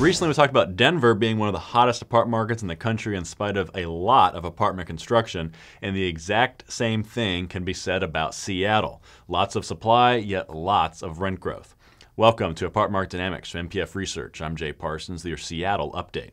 Recently, we talked about Denver being one of the hottest apartment markets in the country in spite of a lot of apartment construction, and the exact same thing can be said about Seattle. Lots of supply, yet lots of rent growth. Welcome to Apartment Market Dynamics from MPF Research. I'm Jay Parsons, your Seattle update.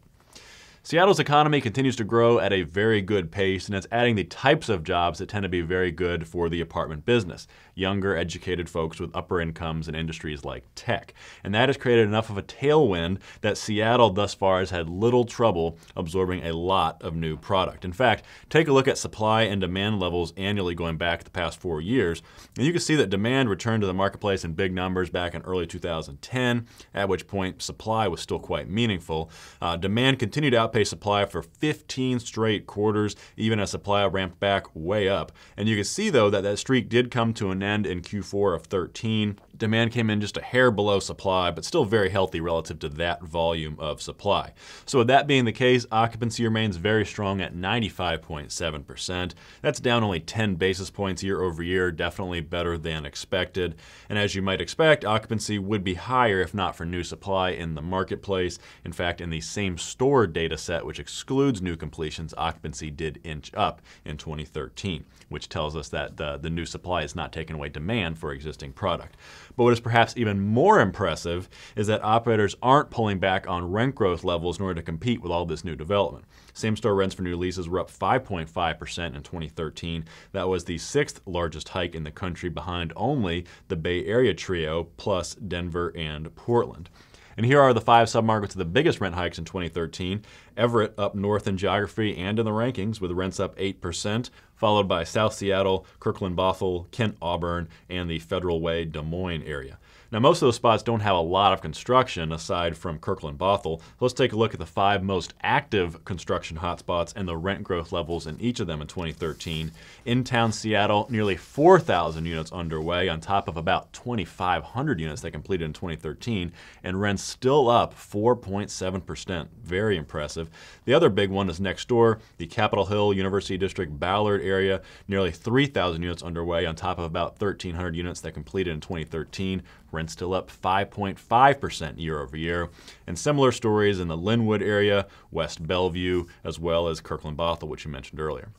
Seattle's economy continues to grow at a very good pace, and it's adding the types of jobs that tend to be very good for the apartment business younger, educated folks with upper incomes in industries like tech. And that has created enough of a tailwind that Seattle thus far has had little trouble absorbing a lot of new product. In fact, take a look at supply and demand levels annually going back the past four years, and you can see that demand returned to the marketplace in big numbers back in early 2010, at which point supply was still quite meaningful. Uh, demand continued to supply for 15 straight quarters, even as supply ramped back way up. And you can see, though, that that streak did come to an end in Q4 of 13. Demand came in just a hair below supply, but still very healthy relative to that volume of supply. So with that being the case, occupancy remains very strong at 95.7%. That's down only 10 basis points year over year, definitely better than expected. And as you might expect, occupancy would be higher if not for new supply in the marketplace. In fact, in the same store data set, which excludes new completions, occupancy did inch up in 2013, which tells us that the, the new supply is not taking away demand for existing product. But what is perhaps even more impressive is that operators aren't pulling back on rent growth levels in order to compete with all this new development. Same store rents for new leases were up 5.5% in 2013. That was the sixth largest hike in the country behind only the Bay Area trio plus Denver and Portland. And here are the five submarkets with the biggest rent hikes in 2013. Everett up north in geography and in the rankings with rents up 8%, followed by South Seattle, Kirkland Bothell, Kent Auburn, and the Federal Way Des Moines area. Now, most of those spots don't have a lot of construction aside from Kirkland Bothell. Let's take a look at the five most active construction hotspots and the rent growth levels in each of them in 2013. In town Seattle, nearly 4,000 units underway on top of about 2,500 units that completed in 2013, and rents still up 4.7%. Very impressive. The other big one is next door, the Capitol Hill University District Ballard area, nearly 3,000 units underway on top of about 1,300 units that completed in 2013. Rents still up 5.5% year over year. And similar stories in the Lynnwood area, West Bellevue, as well as Kirkland Bothell, which you mentioned earlier.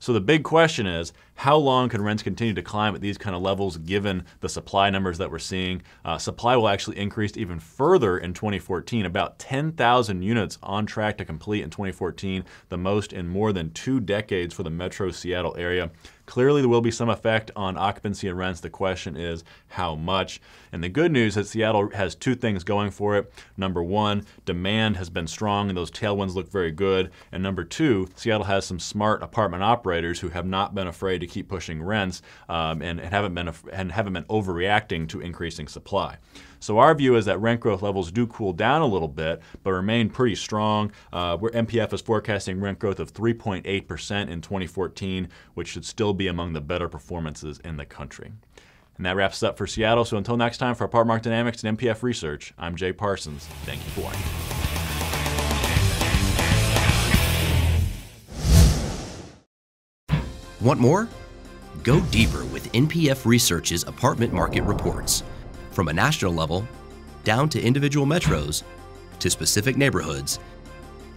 So the big question is, how long can rents continue to climb at these kind of levels given the supply numbers that we're seeing? Uh, supply will actually increase even further in 2014, about 10,000 units on track to complete in 2014, the most in more than two decades for the metro Seattle area. Clearly, there will be some effect on occupancy and rents. The question is how much. And the good news is Seattle has two things going for it. Number one, demand has been strong and those tailwinds look very good. And number two, Seattle has some smart apartment operators who have not been afraid to keep pushing rents um, and, and, haven't been, and haven't been overreacting to increasing supply. So our view is that rent growth levels do cool down a little bit, but remain pretty strong. Uh, where MPF is forecasting rent growth of 3.8% in 2014, which should still be among the better performances in the country. And that wraps up for Seattle. So until next time, for Apartment Dynamics and MPF Research, I'm Jay Parsons. Thank you for watching. Want more? Go deeper with MPF Research's apartment market reports. From a national level, down to individual metros, to specific neighborhoods,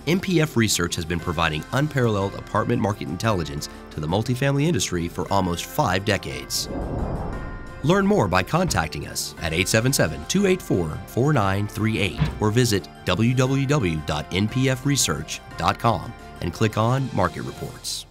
MPF Research has been providing unparalleled apartment market intelligence to the multifamily industry for almost five decades. Learn more by contacting us at 877-284-4938 or visit www.mpfresearch.com and click on Market Reports.